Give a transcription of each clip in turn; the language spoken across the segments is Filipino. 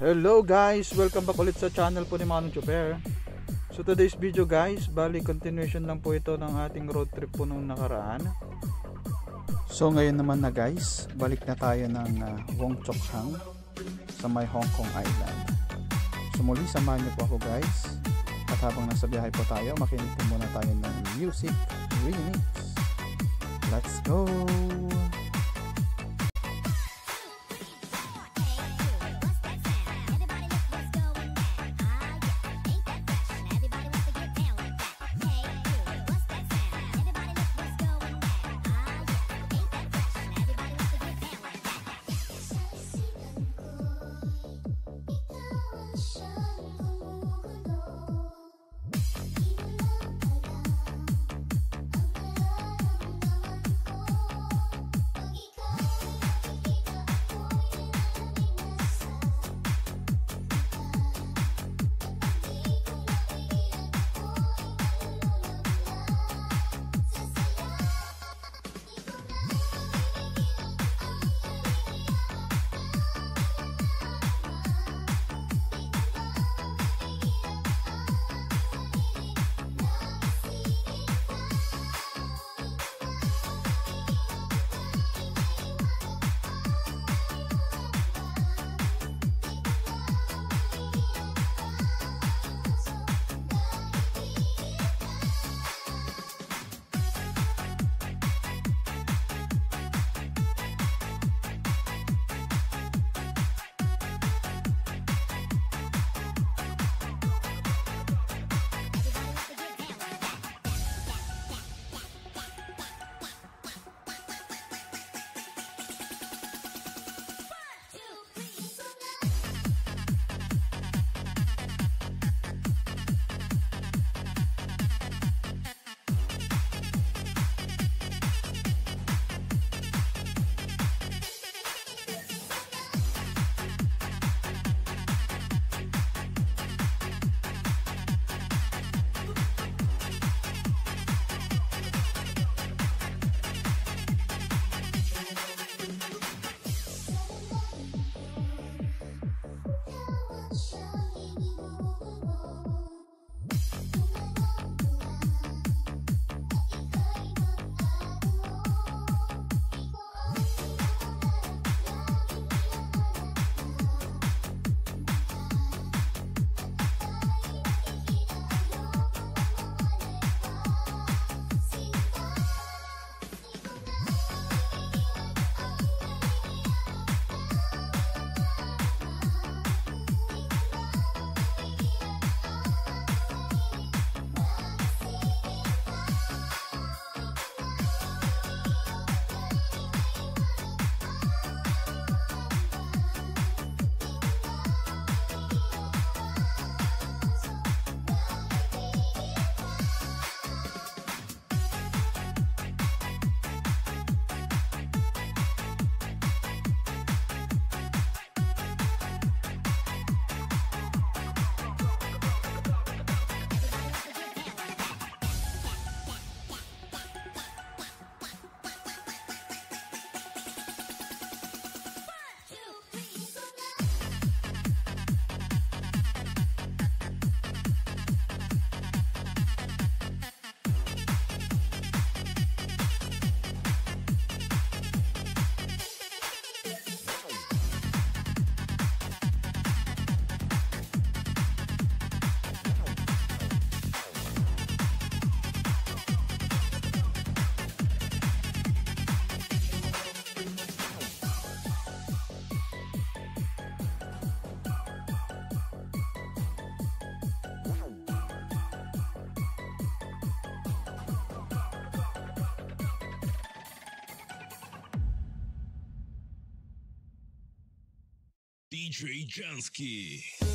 Hello guys! Welcome back ulit sa channel po ni Manong Chopper. So today's video guys, bali continuation lang po ito ng ating road trip po nung nakaraan. So ngayon naman na guys, balik na tayo ng uh, Wong Chok Hang sa may Hong Kong Island. So muli samahan niyo po ako guys. At habang nasa biyahe po tayo, makinig po muna tayo ng music remix. Let's go! DJ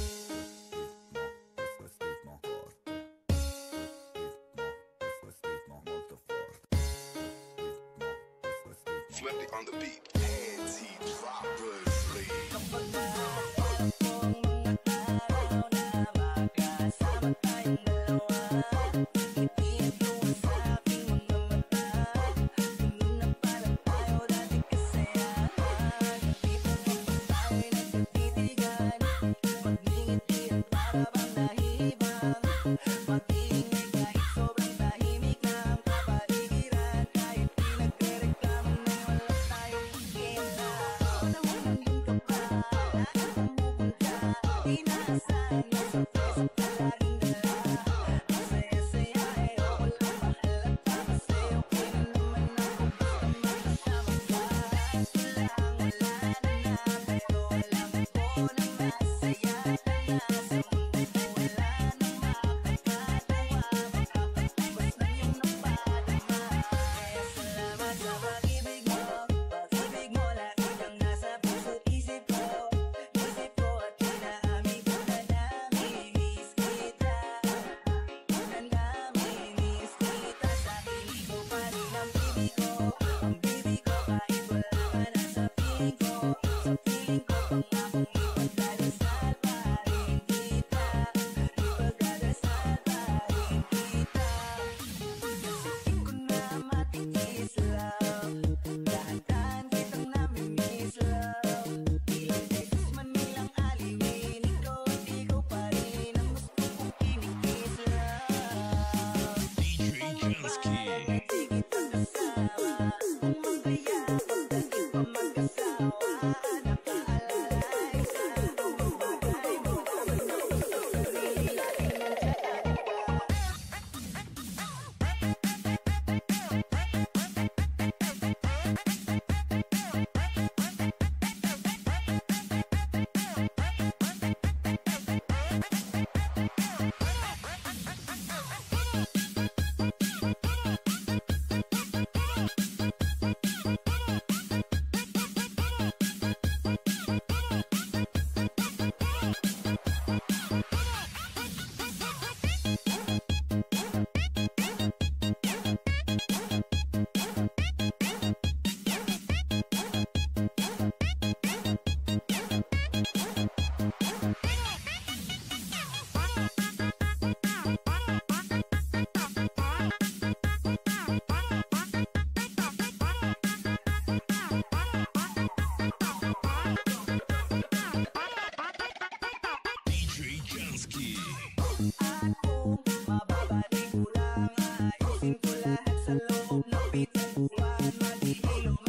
sa loob ng bitan Mamatiilo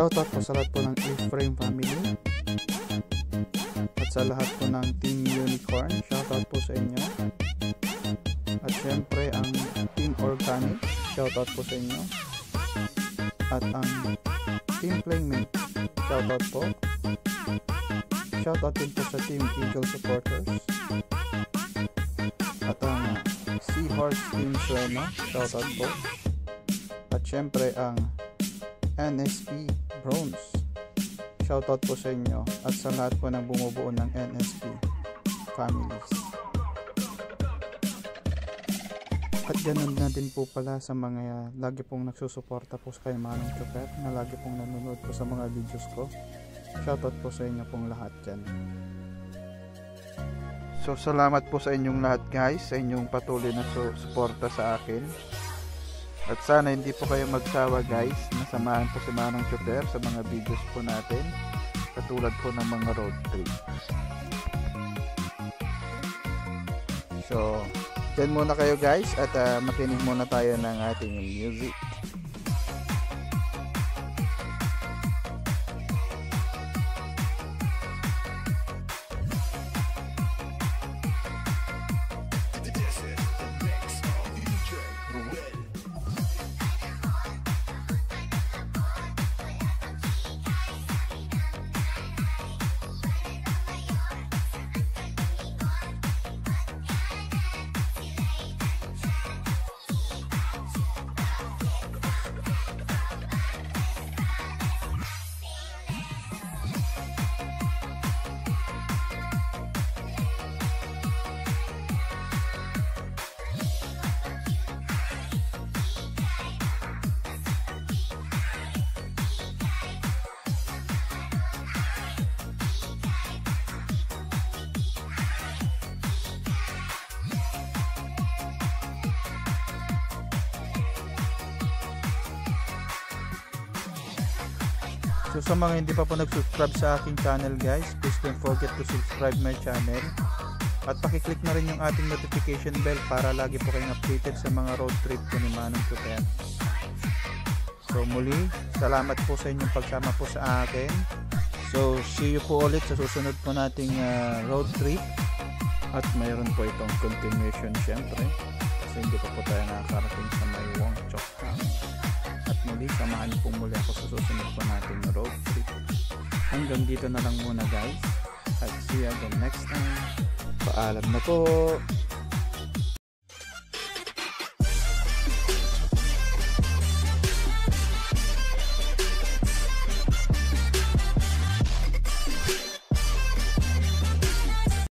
Shoutout po sa lahat po ng A-Frame family. At sa lahat po ng Team Unicorn, shoutout po sa inyo. At syempre ang Team Organic, shoutout po sa inyo. At ang Team Playmate, shoutout po. Shoutout din po sa Team Eagle Supporters. At ang Sea Horse Team Sueno, shoutout po. At syempre ang NSP Bronze. Shoutout po sa inyo at sa lahat po ng bumubuo ng NSP families. At ganun na din po pala sa mga lagi pong nagsusuporta po sa kay Manong Chopet na lagi pong nanonood po sa mga videos ko. Shoutout po sa inyo pong lahat dyan. So salamat po sa inyong lahat guys sa inyong patuloy na su- suporta sa akin. At sana hindi po kayo magsawa guys na samahan po si Manong Chopper sa mga videos po natin katulad po ng mga road trip. So, dyan muna kayo guys at ah, makinig muna tayo ng ating music. So sa mga hindi pa po nag-subscribe sa aking channel guys, please don't forget to subscribe my channel. At pakiclick na rin yung ating notification bell para lagi po kayong updated sa mga road trip ko ni Manong Super. So muli, salamat po sa inyong pagsama po sa akin. So see you po ulit sa susunod po nating ah, road trip. At mayroon po itong continuation syempre. Kasi hindi pa po tayo nakakarating sa may Wong Chok Town. At muli, samahan po muli ako sa susunod po. Hanggang dito na lang muna guys. At see you again next time. Paalam na po.